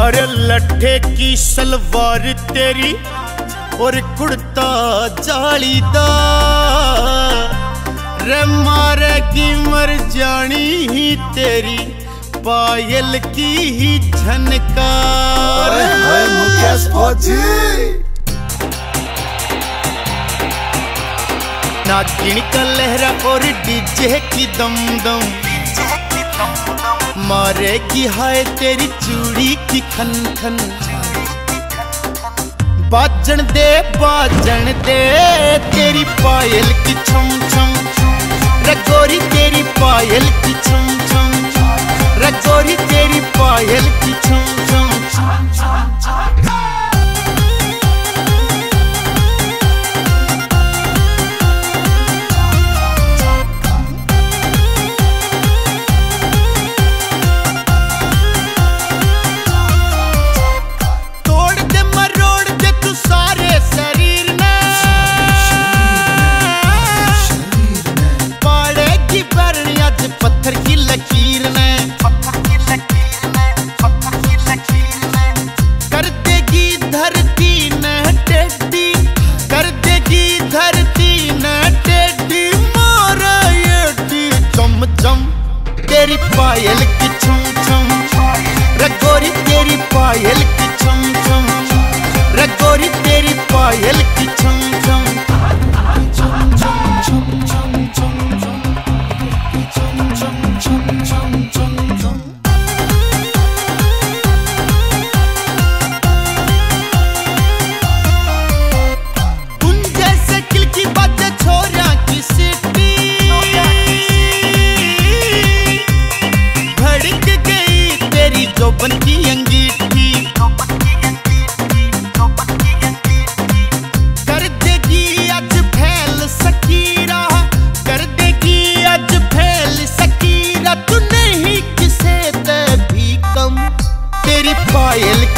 अरे लट्ठे की सलवार तेरी और कुर्ता जालीदार मारे की मर जानी ही तेरी पायल की ही झनकार। ना फौजी। नागिन का लहरा और डीजे की दमदम। मारे की हाय तेरी चूड़ी की खन खन बाजन दे बाजन दे, तेरी पायल की छम கோயில்